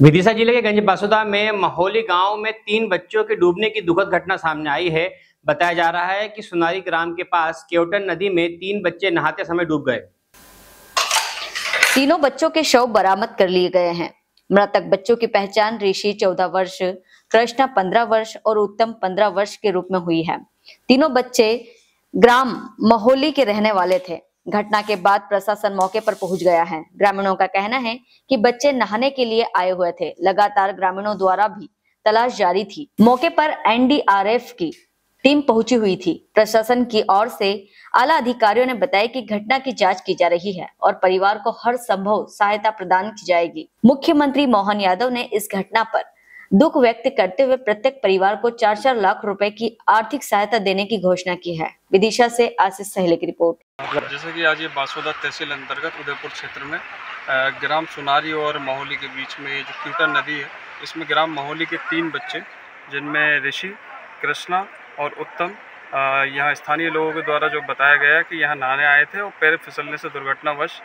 विदिशा ज़िले के गंज बासुदा में महोली गाँव में तीन बच्चों के डूबने की दुखद घटना सामने आई है। बताया जा रहा है कि सुनारी ग्राम के पास केवटन नदी में तीन बच्चे नहाते समय डूब गए। तीनों बच्चों के शव बरामद कर लिए गए हैं। मृतक बच्चों की पहचान ऋषि चौदह वर्ष, कृष्णा पंद्रह वर्ष और उत्तम पंद्रह वर्ष के रूप में हुई है। तीनों बच्चे ग्राम महोली के रहने वाले थे। घटना के बाद प्रशासन मौके पर पहुँच गया है। ग्रामीणों का कहना है कि बच्चे नहाने के लिए आए हुए थे। लगातार ग्रामीणों द्वारा भी तलाश जारी थी। मौके पर एनडीआरएफ की टीम पहुँची हुई थी। प्रशासन की ओर से आला अधिकारियों ने बताया कि घटना की जाँच की जा रही है और परिवार को हर संभव सहायता प्रदान की जाएगी। मुख्यमंत्री मोहन यादव ने इस घटना पर दुख व्यक्त करते हुए प्रत्येक परिवार को चार चार लाख रुपए की आर्थिक सहायता देने की घोषणा की है। विदिशा से आशीष सहले की रिपोर्ट। जैसे कि आज ये बासोदा तहसील अंतर्गत उदयपुर क्षेत्र में ग्राम सुनारी और माहौली के बीच में जो क्यूटा नदी है, इसमें ग्राम माहौली के तीन बच्चे, जिनमें ऋषि, कृष्णा और उत्तम यहाँ स्थानीय लोगों के द्वारा जो बताया गया कि यहाँ नहाने आए थे और पैर फिसलने से दुर्घटनावश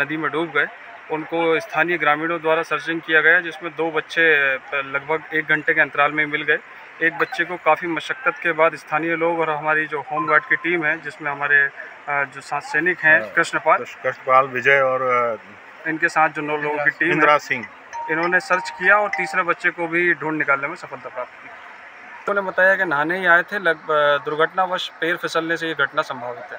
नदी में डूब गए। उनको स्थानीय ग्रामीणों द्वारा सर्चिंग किया गया जिसमें दो बच्चे लगभग एक घंटे के अंतराल में मिल गए। एक बच्चे को काफ़ी मशक्क़त के बाद स्थानीय लोग और हमारी जो होम गार्ड की टीम है जिसमें हमारे जो सात सैनिक हैं हाँ, कृष्णपाल कृष्णपाल विजय और इनके साथ जो नौ लोगों की टीम इंदिरा सिंह। इन्होंने सर्च किया और तीसरे बच्चे को भी ढूंढ निकालने में सफलता प्राप्त की। उन्होंने बताया कि नहाने ही आए थे लग दुर्घटनावश पैर फिसलने से ये घटना संभावित है।